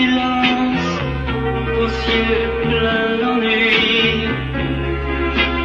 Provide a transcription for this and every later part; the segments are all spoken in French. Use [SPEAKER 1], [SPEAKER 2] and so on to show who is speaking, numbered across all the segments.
[SPEAKER 1] silence aux cieux pleins d'ennui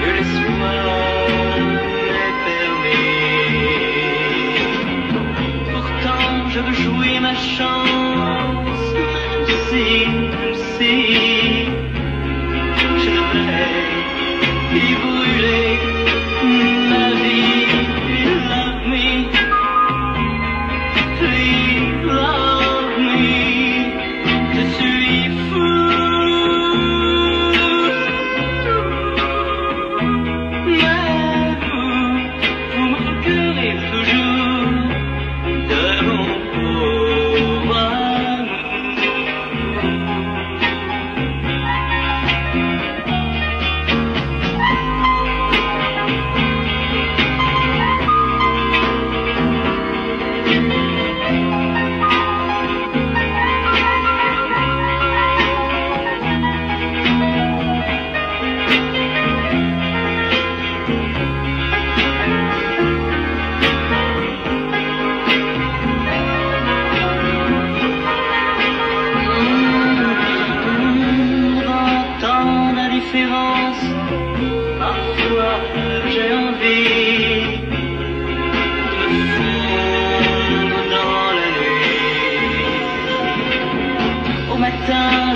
[SPEAKER 1] que l'espoir est permis. Pourtant, je veux jouer ma chance,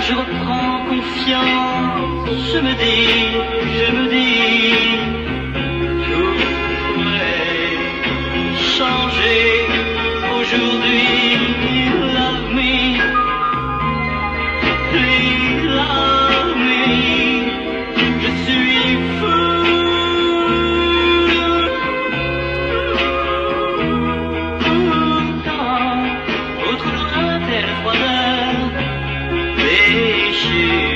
[SPEAKER 1] je reprends confiance, je me dis, je me dis, pourrait changer aujourd'hui. Love me. Please love Yeah.